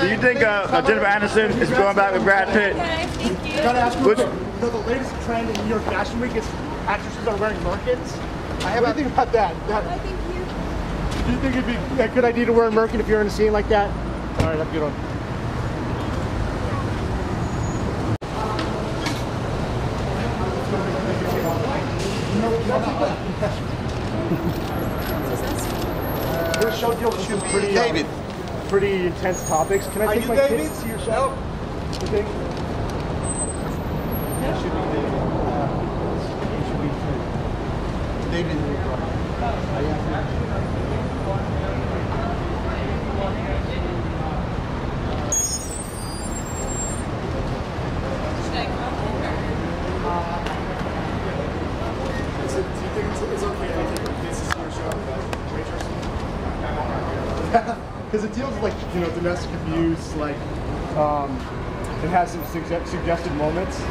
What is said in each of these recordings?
Do you think uh, uh, Jennifer Aniston is going back with Brad Pitt? Okay, thank you. Gotta ask you, you know, the latest trend in New York Fashion Week is actresses are wearing Merkins. I have. What do think about that? that? I think you. Do you think it'd be a good idea to wear a Merkin if you're in a scene like that? All right, have a good one. Your show deals with some um, David. Pretty intense topics. Can I Are take my David? kids to see your show? You think? That should be David. Uh, should be David. Because it deals with like you know domestic abuse, like um, it has some sugge- suggested moments. Is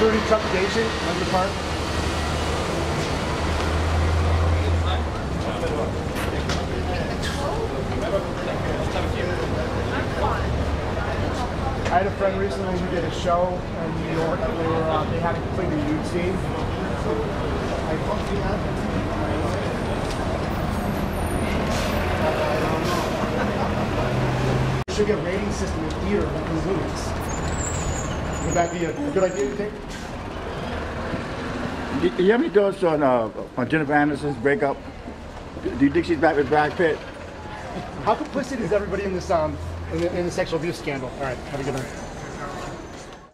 there any trepidation on your part? I had a friend recently who did a show in New York. They were uh, they had a completely nude scene. Should get a rating system in theater like in movies. Would that be a good idea, you think? Do you have any thoughts on uh, on Jennifer Aniston's breakup? Do you think she's back with Brad Pitt? How complicit is everybody in this um in the, in the sexual abuse scandal? All right, have a good night.